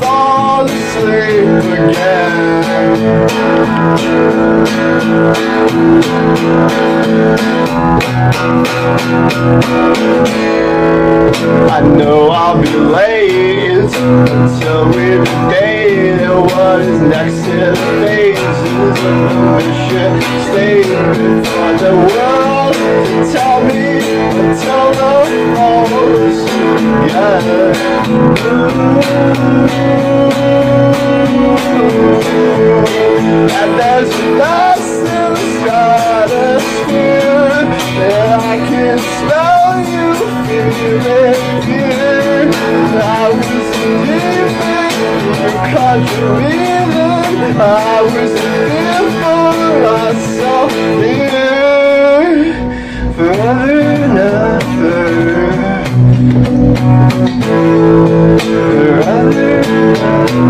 falls asleep again. I know I'll be late until we debate what is next in the phases of the mission statement for the world to tell me until the And there's dust in the stratosphere and I can smell you feeling here. I was deep in your country, I was here for myself here forever and ever. Forever.